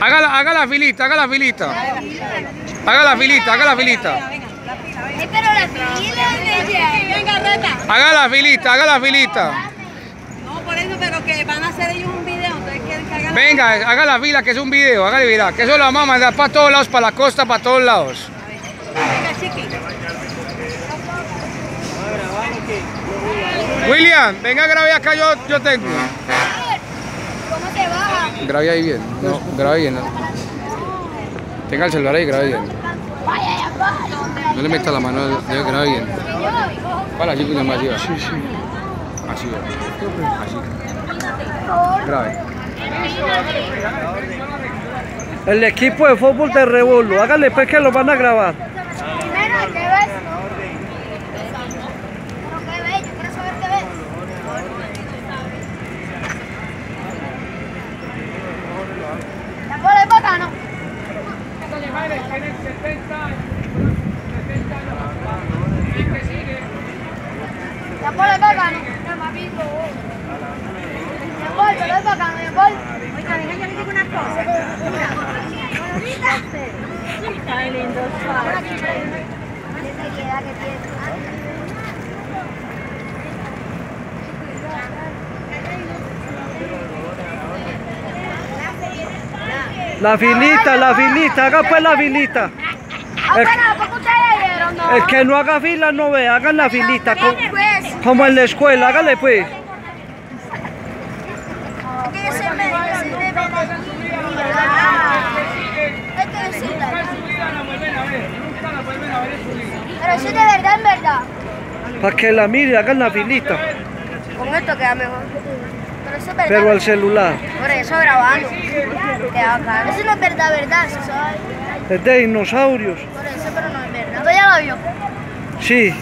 Haga la, haga la filita, haga la filita. Haga la filita, haga la filita. Haga la filita, haga la filita. No, por eso, pero que van a hacer ellos un video, entonces quieren que hagan Venga, haga la fila, que es un video, haga la fila. Que eso lo vamos a mandar para todos lados, para la costa, para todos lados. Venga, chiqui. William, venga, grabe acá, yo, yo tengo. Grabe ahí bien, no, grabe bien. ¿no? Tenga el celular ahí, grabe bien. No le meta la mano, debe grabe bien. Para allí, William, así va. Sí, sí. Así va. Así. Grabe. El equipo de fútbol de Rebolo, hágale pues que lo van a grabar. Primero, ¿qué ves? ¿Pero qué ves? Yo quiero saber qué ves. ¿La bola es bacano? La bola es bacano. La filita, la filita, haga pues la. Ah. No. El que no haga fila no ve, hagan la filita. Pues, Como en la escuela, hágale pues. Pero sí de verdad, en verdad. Para que la mire, hagan la filita. Con esto queda mejor. Pero eso es verdad. Pero al celular. Por eso grabando. Queda acá. Eso no es verdad, verdad. Eso es- Es de dinosaurios. Por eso, pero no es verdad. ¿Tú ya lo Sí.